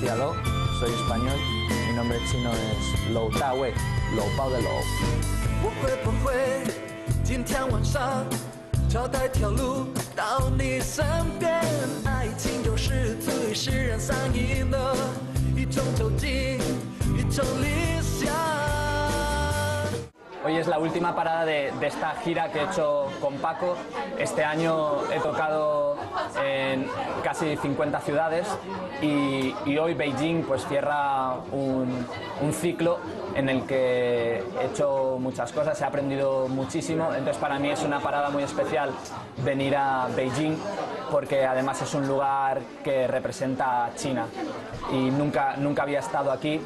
d i a Lo, soy español, mi nombre chino es Lou Ta Wei, Lou Pao de Lou. 我会不会今天晚上找到一条路到你身边？爱情有时足以使人上瘾的一种酒精，一种理想。Hoy es la última parada de, esta gira que he hecho con Paco. Este año he tocado en casi 50 ciudades y, hoy Beijing pues cierra un, ciclo en el que he hecho muchas cosas, he aprendido muchísimo, entonces para mí es una parada muy especial venir a Beijing porque además es un lugar que representa a China y nunca, nunca había estado aquí,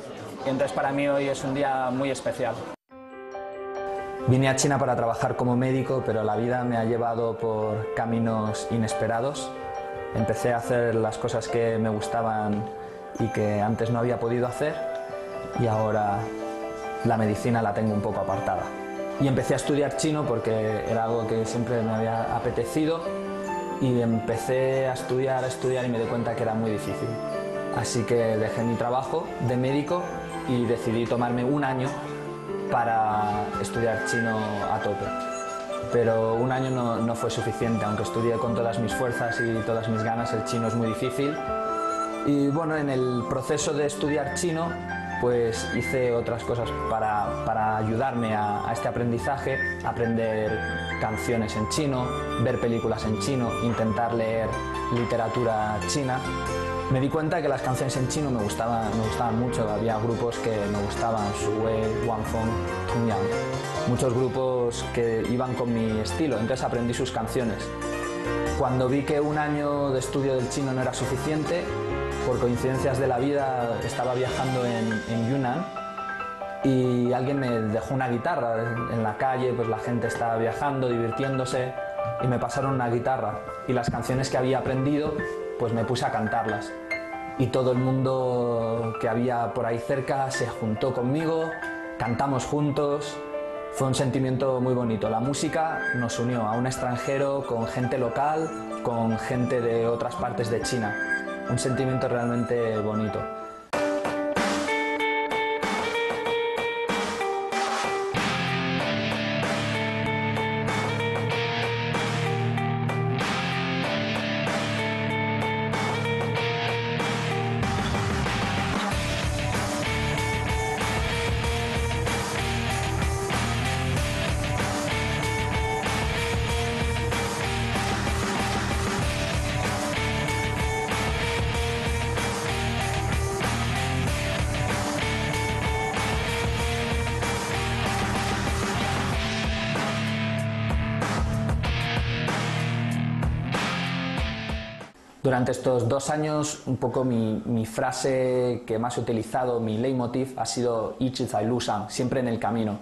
entonces para mí hoy es un día muy especial. Vine a China para trabajar como médico, pero la vida me ha llevado por caminos inesperados. Empecé a hacer las cosas que me gustaban y que antes no había podido hacer y ahora la medicina la tengo un poco apartada. Y empecé a estudiar chino porque era algo que siempre me había apetecido y empecé a estudiar, a estudiar y me di cuenta que era muy difícil. Así que dejé mi trabajo de médico y decidí tomarme un año para estudiar chino a tope. Pero un año no, fue suficiente, aunque estudié con todas mis fuerzas y todas mis ganas, el chino es muy difícil. Y bueno, en el proceso de estudiar chino, pues hice otras cosas para, para ayudarme a este aprendizaje, aprender canciones en chino, ver películas en chino, intentar leer literatura china. Me di cuenta que las canciones en chino me gustaban, me gustaban mucho, había grupos que me gustaban, Shuwei, Wangfeng, Tungyang, muchos grupos que iban con mi estilo, entonces aprendí sus canciones. Cuando vi que un año de estudio del chino no era suficiente, por coincidencias de la vida estaba viajando en, en Yunnan y alguien me dejó una guitarra en la calle, pues la gente estaba viajando, divirtiéndose y me pasaron una guitarra. Y las canciones que había aprendido pues me puse a cantarlas y todo el mundo que había por ahí cerca se juntó conmigo, cantamos juntos, fue un sentimiento muy bonito. La música nos unió a un extranjero con gente local, con gente de otras partes de China. Un sentimiento realmente bonito. Durante estos dos años, un poco mi, mi, frase que más he utilizado, mi leitmotiv, ha sido Ichi Zai Lushan, siempre en el camino.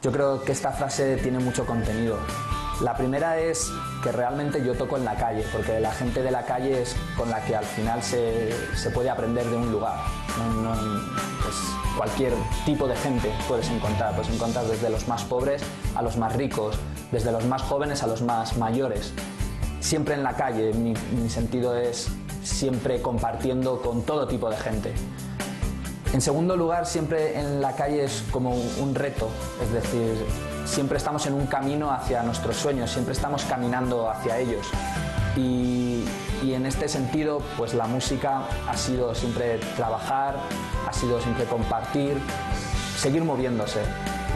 Yo creo que esta frase tiene mucho contenido. La primera es que realmente yo toco en la calle, porque la gente de la calle es con la que al final se, se puede aprender de un lugar. No, no, pues cualquier tipo de gente puedes encontrar, puedes encontrar desde los más pobres a los más ricos, desde los más jóvenes a los más mayores siempre en la calle. Mi, sentido es siempre compartiendo con todo tipo de gente. En segundo lugar, siempre en la calle es como un reto, es decir, siempre estamos en un camino hacia nuestros sueños, siempre estamos caminando hacia ellos. Y, y en este sentido, pues la música ha sido siempre trabajar, ha sido siempre compartir, seguir moviéndose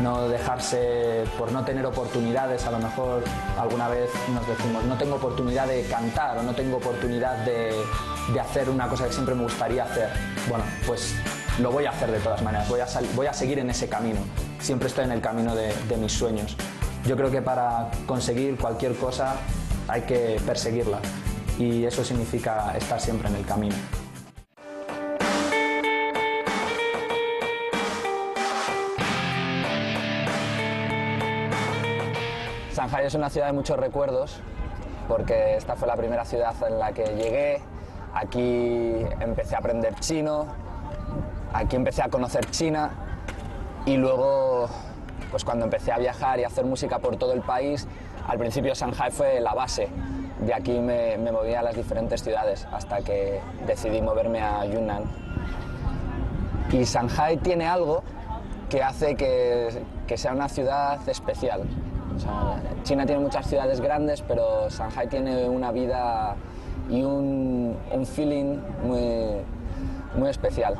no dejarse por no tener oportunidades, a lo mejor alguna vez nos decimos no tengo oportunidad de cantar o no tengo oportunidad de, de hacer una cosa que siempre me gustaría hacer. Bueno, pues lo voy a hacer de todas maneras, voy a, voy a seguir en ese camino, siempre estoy en el camino de, de mis sueños. Yo creo que para conseguir cualquier cosa hay que perseguirla y eso significa estar siempre en el camino. Shanghai es una ciudad de muchos recuerdos porque esta fue la primera ciudad en la que llegué. Aquí empecé a aprender chino, aquí empecé a conocer China y luego, pues cuando empecé a viajar y a hacer música por todo el país, al principio Shanghai fue la base de aquí me, me moví a las diferentes ciudades hasta que decidí moverme a Yunnan. Y Shanghai tiene algo que hace que, que sea una ciudad especial. O sea, China tiene muchas ciudades grandes, pero Shanghai tiene una vida y un, un feeling muy, muy especial.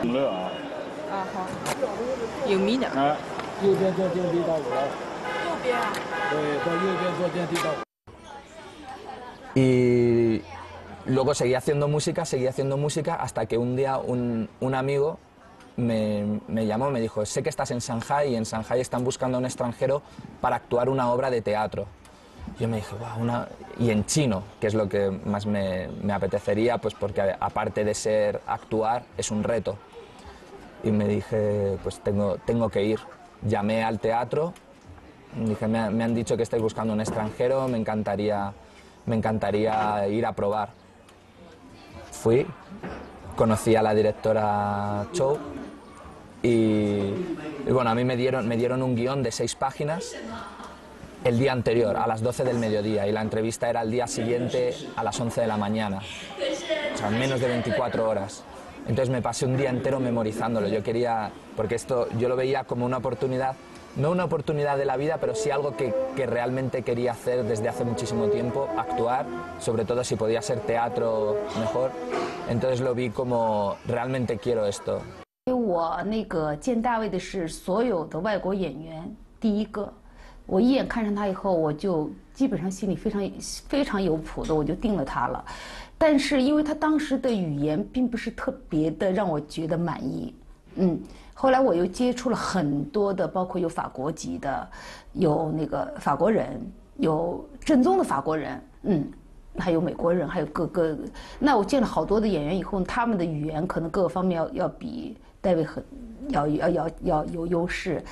永乐啊，啊好，有米的。啊，右边坐电梯到五楼。右边啊。 y luego seguía haciendo música, seguía haciendo música, hasta que un día un, un amigo me, me, llamó, me dijo, sé que estás en Shanghai y en Shanghai están buscando a un extranjero para actuar una obra de teatro. Yo me dije, wow, una... y en chino, que es lo que más me, me apetecería, pues porque aparte de ser actuar, es un reto. Y me dije, pues tengo, tengo que ir. Llamé al teatro dije, me, ha- me han dicho que estáis buscando un extranjero, me encantaría, me encantaría ir a probar. Fui, conocí a la directora Chow y, bueno, a mí me dieron, me dieron un guion de seis páginas el día anterior, a las 12 del mediodía, y la entrevista era el día siguiente a las 11 de la mañana, o sea, en menos de 24 horas. Entonces me pasé un día entero memorizándolo. Yo quería, porque esto yo lo veía como una oportunidad, no una oportunidad de la vida, pero sí algo que, que realmente quería hacer desde hace muchísimo tiempo, actuar, sobre todo si podía ser teatro mejor. Entonces lo vi como realmente quiero esto. 因为我那个见大卫的是所有的外国演员第一个，我一眼看上他以后，我就基本上心里非常非常有谱的，我就定了他了。但是因为他当时的语言并不是特别的让我觉得满意，嗯，后来我又接触了很多的，包括有法国籍的，有那个法国人，有正宗的法国人，嗯，还有美国人，还有各个。那我见了好多的演员以后，他们的语言可能各个方面要要比戴维很要要要要有优势，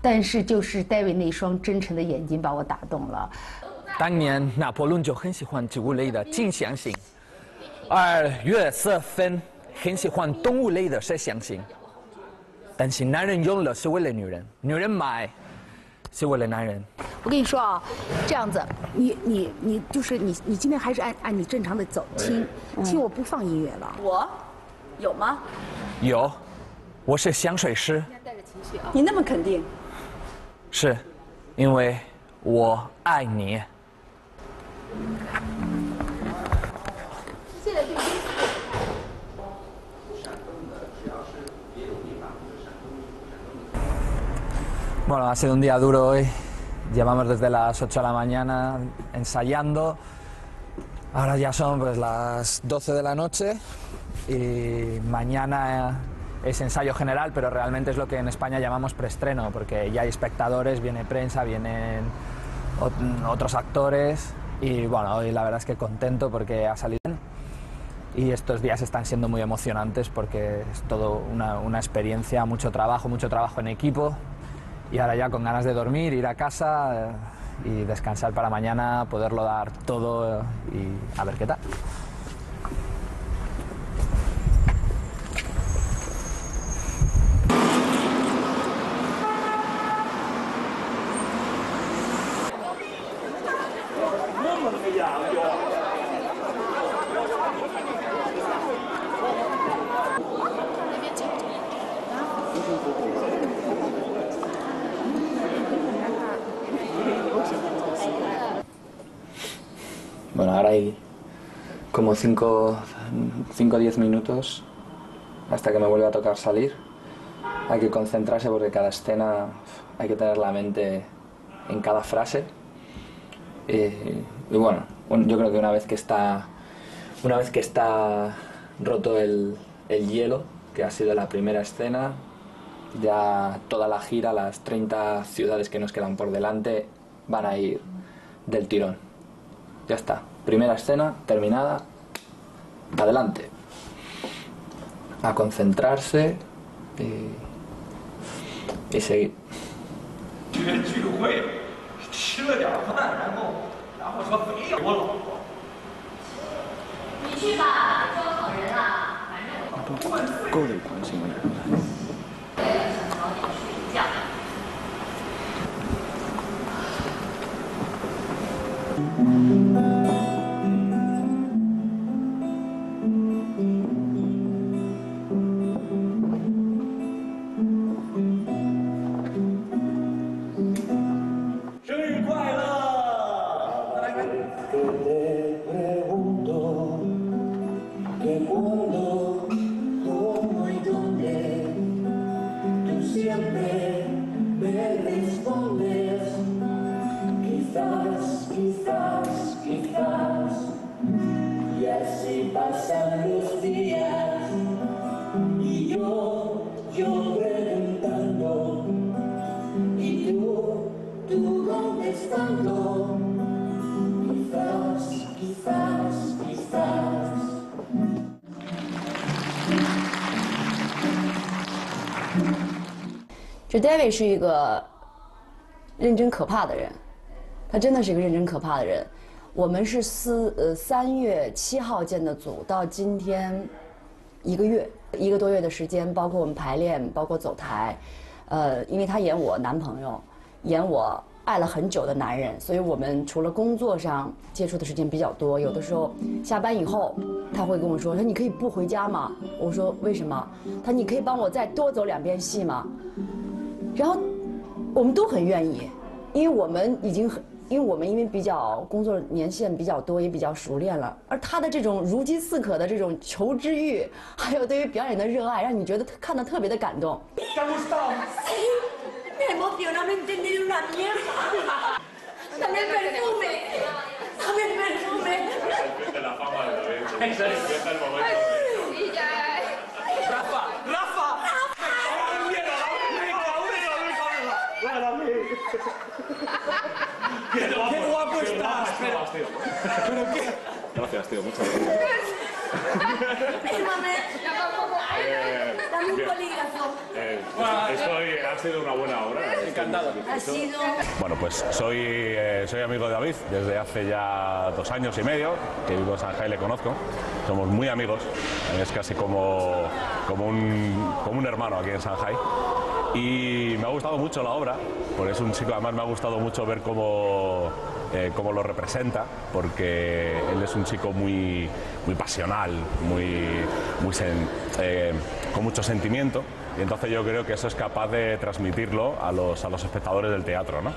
但是就是戴维那双真诚的眼睛把我打动了。当年拿破仑就很喜欢植物类的镜像型，而约瑟芬很喜欢动物类的摄像型。但是男人用了是为了女人，女人买是为了男人。我跟你说啊，这样子，你你你就是你你今天还是按按你正常的走，亲亲，我不放音乐了。我有吗？有，我是香水师，你那么肯定？是因为我爱你。Bueno, ha sido un día duro hoy. Llevamos desde las 8 de la mañana ensayando. Ahora ya son pues las 12 de la noche y mañana es ensayo general, pero realmente es lo que en España llamamos preestreno, porque ya hay espectadores, viene prensa, vienen ot- otros actores y bueno, hoy la verdad es que contento porque ha salido bien y estos días están siendo muy emocionantes porque es todo una experiencia, mucho trabajo, mucho trabajo en equipo y ahora ya con ganas de dormir, ir a casa eh, y descansar para mañana, poderlo dar todo eh, y a ver qué tal. Bueno, ahora hay como 5 o 10 minutos hasta que me vuelva a tocar salir. Hay que concentrarse porque cada escena hay que tener la mente en cada frase. Eh, y bueno, yo creo que una vez que está, una vez que está roto el, el hielo, que ha sido la primera escena, ya toda la gira, las 30 ciudades que nos quedan por delante, van a ir del tirón. Ya está. Primera escena terminada. Adelante. A concentrarse y, y seguir. 约这 David 是一个认真可怕的人，他真的是一个认真可怕的人。我们是四呃三月七号建的组，到今天一个月一个多月的时间，包括我们排练，包括走台，呃，因为他演我男朋友，演我爱了很久的男人，所以我们除了工作上接触的时间比较多，有的时候下班以后他会跟我说：“说你可以不回家吗？”我说：“为什么？”他你可以帮我再多走两遍戏吗？然后我们都很愿意，因为我们已经很，因为我们因为比较工作年限比较多，也比较熟练了。而他的这种如饥似渴的这种求知欲，还有对于表演的热爱，让你觉得看得特别的感动。estás! ¿Pero qué? Gracias, tío, muchas gracias. Fírmame. Dame un bien. bolígrafo. Eh, estoy, ha sido una buena obra. Encantado. Ha sido. Bueno, pues soy, eh, soy amigo de David desde hace ya dos años y medio, que vivo en Shanghai, le conozco. Somos muy amigos, es casi como, como, un, como un hermano aquí en Shanghai. Y me ha gustado mucho la obra, porque es un chico, además me ha gustado mucho ver cómo, eh, cómo lo representa, porque él es un chico muy, muy pasional, muy, muy eh, con mucho sentimiento, y entonces yo creo que eso es capaz de transmitirlo a los, a los espectadores del teatro. ¿no?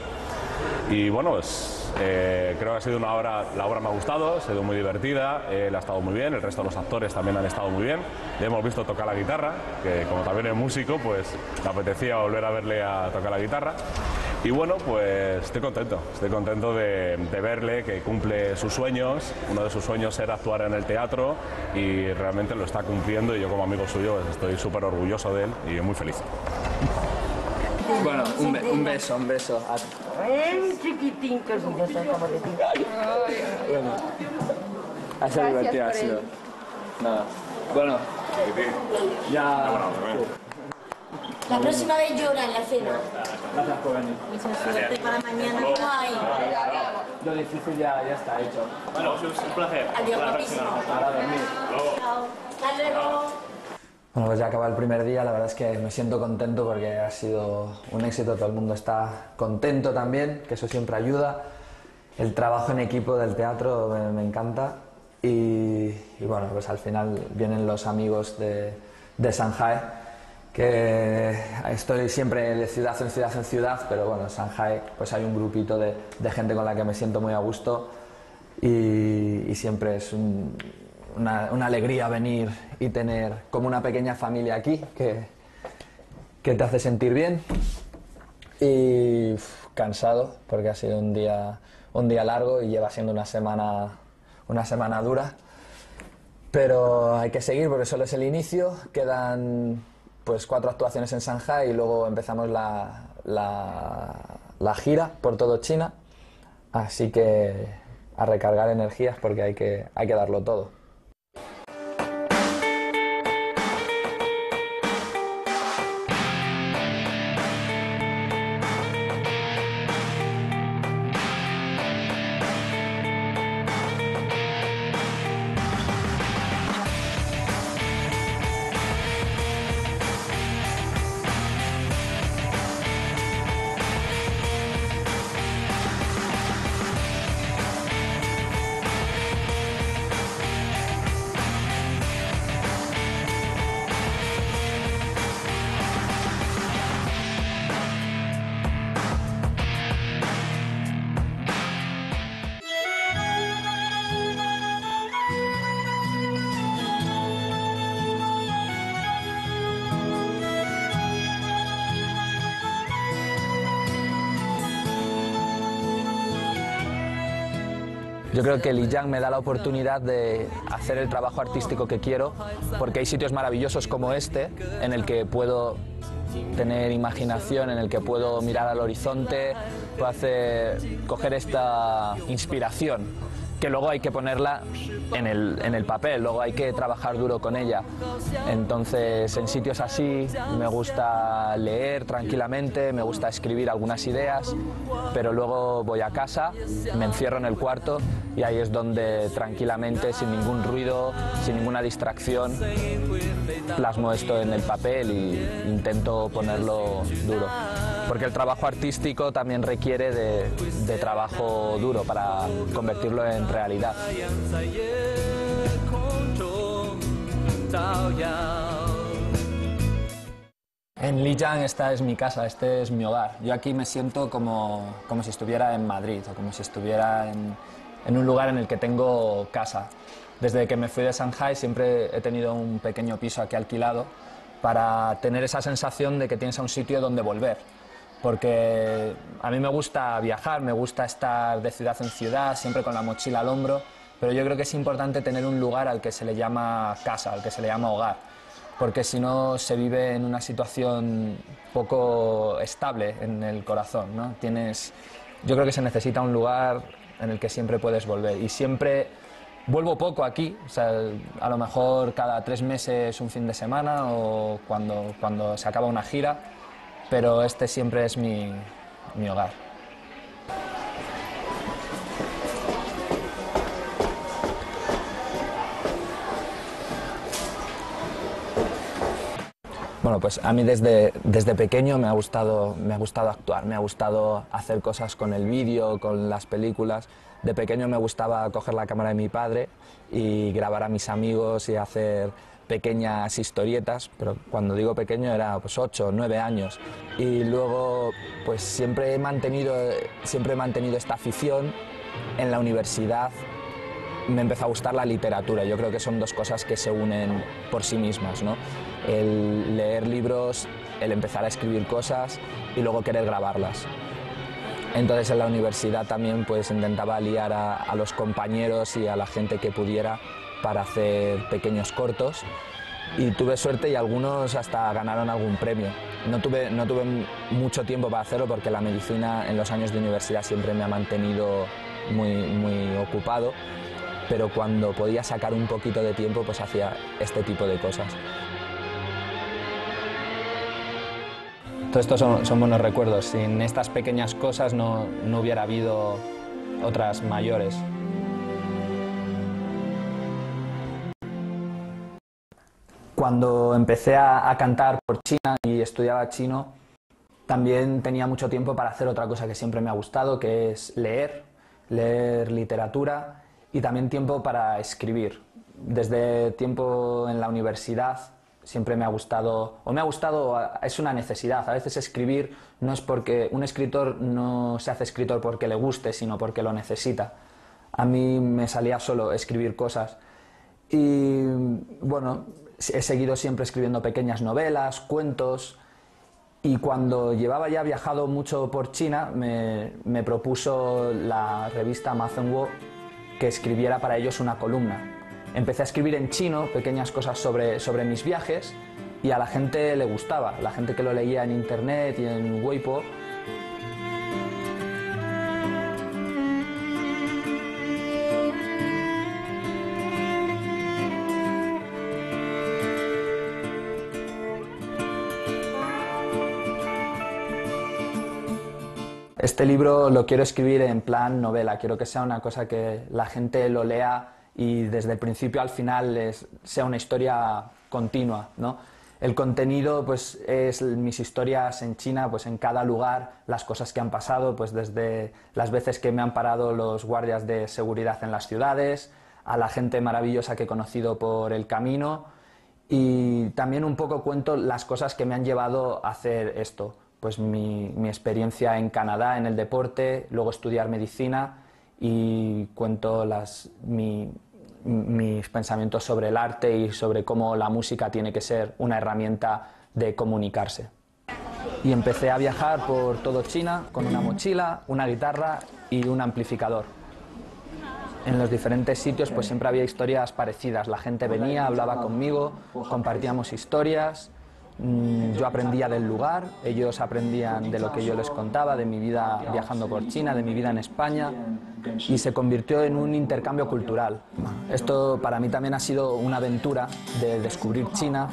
Y bueno, pues eh, creo que ha sido una obra, la obra me ha gustado, ha sido muy divertida, él ha estado muy bien, el resto de los actores también han estado muy bien. Le hemos visto tocar la guitarra, que como también es músico, pues me apetecía volver a verle a tocar la guitarra. Y bueno, pues estoy contento, estoy contento de, de verle que cumple sus sueños. Uno de sus sueños era actuar en el teatro y realmente lo está cumpliendo y yo como amigo suyo pues, estoy súper orgulloso de él y muy feliz. Bueno, un, be- un beso, un beso. a- chiquitín, que yo soy como de ti. Bueno, ha sido divertido, ha sido. Nada. Bueno, ya. La próxima vez llora en la cena. Gracias por venir. Mucha suerte para mañana. No hay. Lo difícil ya, ya está hecho. Bueno, es un placer. Adiós, guapísimo. Ahora a dormir. Chao. Hasta luego. Bueno, pues ya acaba el primer día, la verdad es que me siento contento porque ha sido un éxito, todo el mundo está contento también, que eso siempre ayuda. El trabajo en equipo del teatro me, me encanta y, y bueno, pues al final vienen los amigos de, de Shanghai, que estoy siempre de ciudad en ciudad en ciudad, pero bueno, en Shanghai pues hay un grupito de, de gente con la que me siento muy a gusto y, y siempre es un- una, alegría venir y tener como una pequeña familia aquí que, que te hace sentir bien y cansado porque ha sido un día, un día largo y lleva siendo una semana, una semana dura. Pero hay que seguir porque solo es el inicio. Quedan pues cuatro actuaciones en Shanghai y luego empezamos la, la, la gira por todo China. Así que a recargar energías porque hay que, hay que darlo todo. Yo creo que Lijiang me da la oportunidad de hacer el trabajo artístico que quiero, porque hay sitios maravillosos como este, en el que puedo tener imaginación, en el que puedo mirar al horizonte, puedo coger esta inspiración que luego hay que ponerla en el, en el papel, luego hay que trabajar duro con ella. Entonces, en sitios así me gusta leer tranquilamente, me gusta escribir algunas ideas, pero luego voy a casa, me encierro en el cuarto y ahí es donde tranquilamente, sin ningún ruido, sin ninguna distracción, plasmo esto en el papel e intento ponerlo duro porque el trabajo artístico también requiere de, de trabajo duro para convertirlo en realidad. En Lijiang esta es mi casa, este es mi hogar. Yo aquí me siento como, como si estuviera en Madrid o como si estuviera en, en un lugar en el que tengo casa. Desde que me fui de Shanghai siempre he tenido un pequeño piso aquí alquilado para tener esa sensación de que tienes un sitio donde volver. Porque a mí me gusta viajar, me gusta estar de ciudad en ciudad, siempre con la mochila al hombro, pero yo creo que es importante tener un lugar al que se le llama casa, al que se le llama hogar porque si no se vive en una situación poco estable en el corazón. ¿no? Tienes, yo creo que se necesita un lugar en el que siempre puedes volver y siempre vuelvo poco aquí, a lo mejor cada tres meses un fin de semana o cuando, cuando se acaba una gira, pero este siempre es mi, mi hogar. Bueno, pues a mí desde, desde pequeño me ha, gustado, me ha gustado actuar, me ha gustado hacer cosas con el vídeo, con las películas. De pequeño me gustaba coger la cámara de mi padre y grabar a mis amigos y hacer pequeñas historietas, pero cuando digo pequeño era pues 8 o 9 años. Y luego pues siempre he mantenido, siempre he mantenido esta afición en la universidad me empezó a gustar la literatura. Yo creo que son dos cosas que se unen por sí mismas, ¿no? El leer libros, el empezar a escribir cosas y luego querer grabarlas. Entonces en la universidad también pues intentaba liar a, a los compañeros y a la gente que pudiera para hacer pequeños cortos y tuve suerte y algunos hasta ganaron algún premio. No tuve, no tuve mucho tiempo para hacerlo porque la medicina en los años de universidad siempre me ha mantenido muy, muy ocupado, pero cuando podía sacar un poquito de tiempo pues hacía este tipo de cosas. Todo esto son, buenos recuerdos. Sin estas pequeñas cosas no, no hubiera habido otras mayores. Cuando empecé a, a, cantar por China y estudiaba chino, también tenía mucho tiempo para hacer otra cosa que siempre me ha gustado, que es leer, leer literatura y también tiempo para escribir. Desde tiempo en la universidad siempre me ha gustado, o me ha gustado, es una necesidad. A veces escribir no es porque un escritor no se hace escritor porque le guste, sino porque lo necesita. A mí me salía solo escribir cosas. Y bueno, he seguido siempre escribiendo pequeñas novelas, cuentos, y cuando llevaba ya viajado mucho por China, me, me propuso la revista Mazenwo que escribiera para ellos una columna. Empecé a escribir en chino pequeñas cosas sobre, sobre mis viajes y a la gente le gustaba, la gente que lo leía en internet y en Weibo. Este libro lo quiero escribir en plan novela, quiero que sea una cosa que la gente lo lea y desde el principio al final es, sea una historia continua, ¿no? El contenido pues es mis historias en China, pues en cada lugar, las cosas que han pasado, pues desde las veces que me han parado los guardias de seguridad en las ciudades, a la gente maravillosa que he conocido por el camino y también un poco cuento las cosas que me han llevado a hacer esto pues mi, mi, experiencia en Canadá en el deporte, luego estudiar medicina y cuento las, mi, mis pensamientos sobre el arte y sobre cómo la música tiene que ser una herramienta de comunicarse. Y empecé a viajar por todo China con una mochila, una guitarra y un amplificador. en los diferentes sitios pues siempre había historias parecidas. La gente venía, hablaba conmigo, compartíamos historias, yo aprendía del lugar, ellos aprendían de lo que yo les contaba, de mi vida viajando por China, de mi vida en España y se convirtió en un intercambio cultural. Esto para mí también ha sido una aventura de descubrir China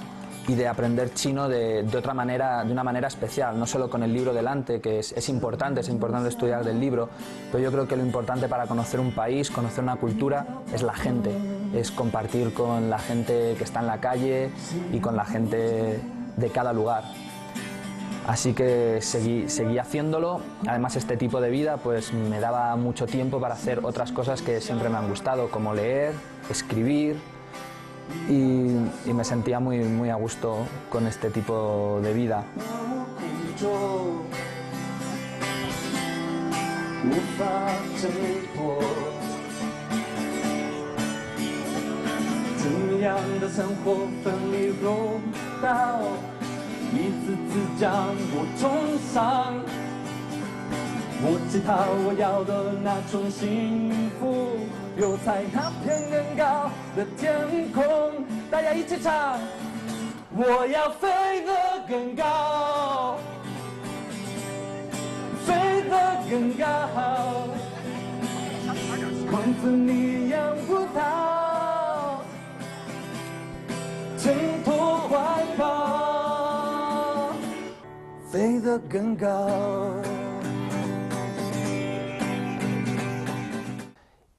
y de aprender chino de, de otra manera, de una manera especial, no solo con el libro delante, que es, es importante, es importante estudiar del libro, pero yo creo que lo importante para conocer un país, conocer una cultura, es la gente, es compartir con la gente que está en la calle y con la gente de cada lugar. Así que seguí, seguí haciéndolo. Además, este tipo de vida pues, me daba mucho tiempo para hacer otras cosas que siempre me han gustado, como leer, escribir. Y, me sentía muy, muy a gusto con este tipo de vida. 脱。怎么样的生活分离后到一次次将我冲上，我知道我要的那种幸福，有在那片更高的天空，大家一起唱，我要飞得更高。飞得更高，王子你样不到，挣脱怀抱，飞得更高。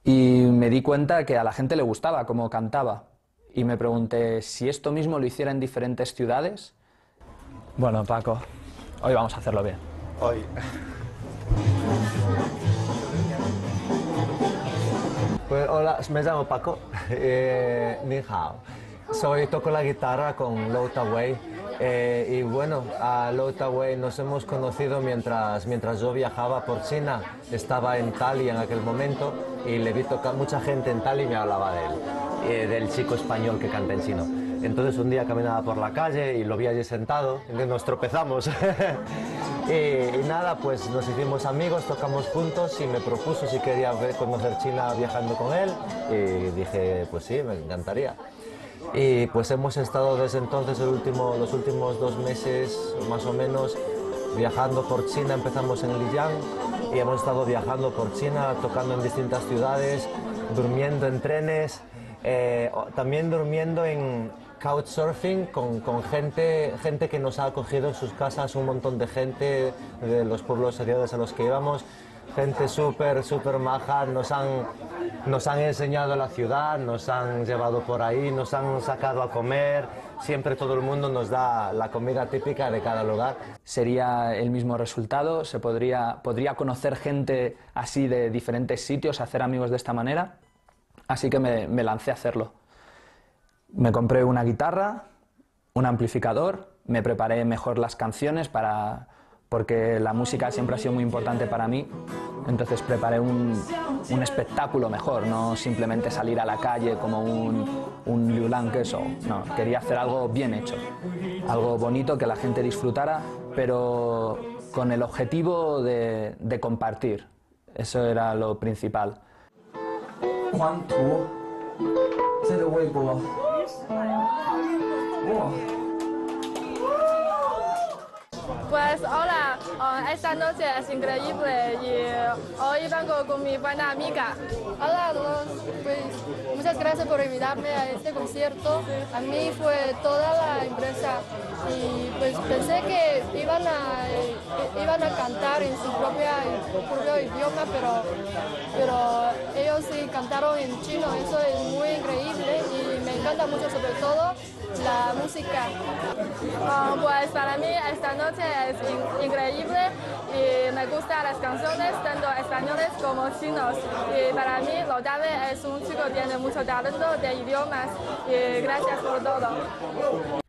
Y me di cuenta que a la gente le gustaba cómo cantaba. Y me pregunté si esto mismo lo hiciera en diferentes ciudades. Bueno, Paco, hoy vamos a hacerlo bien. Hoy. Pues hola, me llamo Paco. Eh, ni hao. Soy, toco la guitarra con Louta Wei. Eh, y bueno, a Louta Wei nos hemos conocido mientras, mientras yo viajaba por China. Estaba en Tali en aquel momento y le vi tocar mucha gente en Tali y me hablaba de él, eh, del chico español que canta en chino. Entonces un día caminaba por la calle y lo vi allí sentado nos tropezamos. y, nada, pues nos hicimos amigos, tocamos juntos y me propuso si quería conocer China viajando con él y dije, pues sí, me encantaría. Y pues hemos estado desde entonces el último, los últimos dos meses más o menos viajando por China. Empezamos en Lijiang y hemos estado viajando por China, tocando en distintas ciudades, durmiendo en trenes, eh, también durmiendo en couchsurfing con, con gente, gente que nos ha acogido en sus casas, un montón de gente de los pueblos ciudades a los que íbamos gente súper, súper maja, nos han, nos han enseñado la ciudad, nos han llevado por ahí, nos han sacado a comer, siempre todo el mundo nos da la comida típica de cada lugar. Sería el mismo resultado, se podría, podría conocer gente así de diferentes sitios, hacer amigos de esta manera. Así que me, me lancé a hacerlo. Me compré una guitarra, un amplificador, me preparé mejor las canciones para, porque la música siempre ha sido muy importante para mí, entonces preparé un, un espectáculo mejor, no simplemente salir a la calle como un, un Liu Lang eso, no, quería hacer algo bien hecho, algo bonito que la gente disfrutara, pero con el objetivo de, de compartir, eso era lo principal. Juan, pues hola, uh, esta noche es increíble y hoy vengo con mi buena amiga. Hola a todos, pues muchas gracias por invitarme a este concierto. A mí fue toda la empresa y pues pensé que iban a, eh, iban a cantar en su propia, propio idioma, pero, pero ellos sí cantaron en chino, eso es muy increíble y me encanta mucho sobre todo la música. Ah, pues para mí esta noche es in- increíble y me gustan las canciones tanto españoles como chinos. Y para mí Lodave es un chico que tiene mucho talento de idiomas y gracias por todo.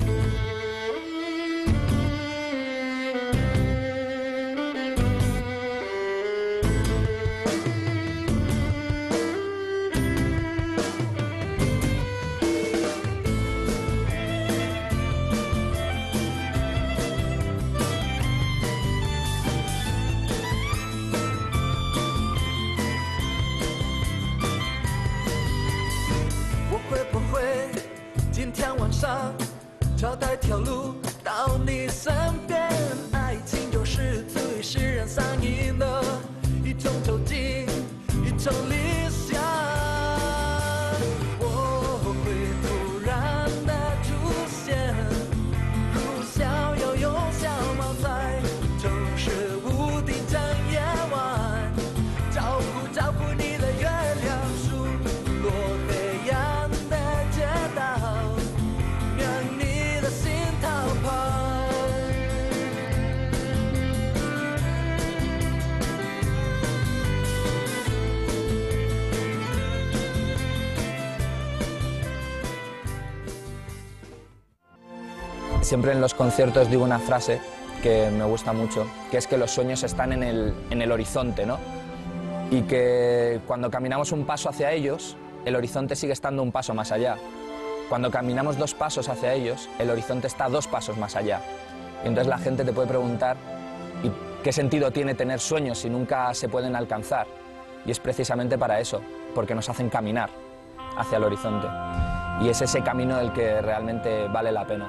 上，找到一条路到你身边。爱情就是最使人上瘾的一种酒精，一种理 Siempre en los conciertos digo una frase que me gusta mucho, que es que los sueños están en el, en el horizonte, ¿no? Y que cuando caminamos un paso hacia ellos, el horizonte sigue estando un paso más allá. Cuando caminamos dos pasos hacia ellos, el horizonte está dos pasos más allá. Y entonces la gente te puede preguntar, ¿y qué sentido tiene tener sueños si nunca se pueden alcanzar? Y es precisamente para eso, porque nos hacen caminar hacia el horizonte. Y es ese camino el que realmente vale la pena.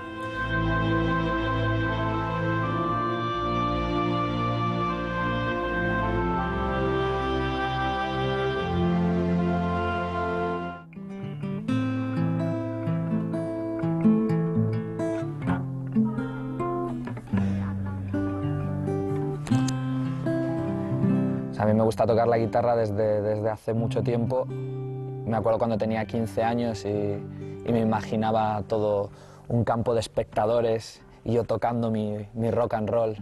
Gusta tocar la guitarra desde, desde hace mucho tiempo. Me acuerdo cuando tenía 15 años y, y me imaginaba todo un campo de espectadores y yo tocando mi, mi rock and roll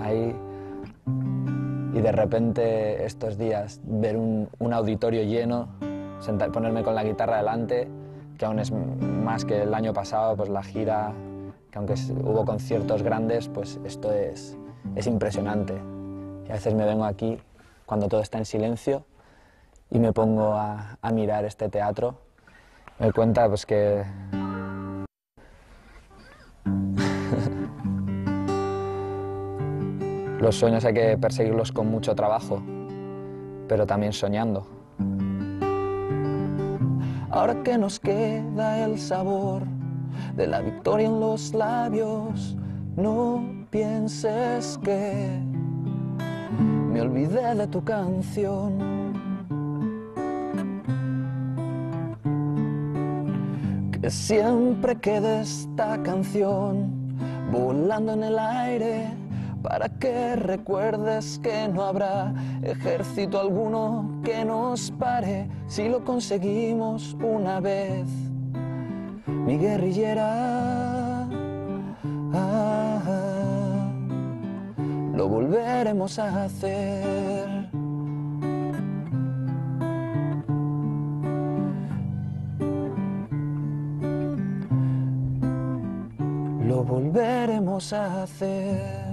ahí. Y de repente estos días ver un, un auditorio lleno, sentar, ponerme con la guitarra delante, que aún es más que el año pasado, pues la gira, que aunque hubo conciertos grandes, pues esto es, es impresionante. Y a veces me vengo aquí cuando todo está en silencio y me pongo a, mirar este teatro. Me cuenta pues que los sueños hay que perseguirlos con mucho trabajo, pero también soñando. Ahora que nos queda el sabor de la victoria en los labios, no pienses que me olvidé de tu canción. Que siempre quede esta canción volando en el aire para que recuerdes que no habrá ejército alguno que nos pare si lo conseguimos una vez. Mi guerrillera, ah, lo volveremos a hacer. Lo volveremos a hacer.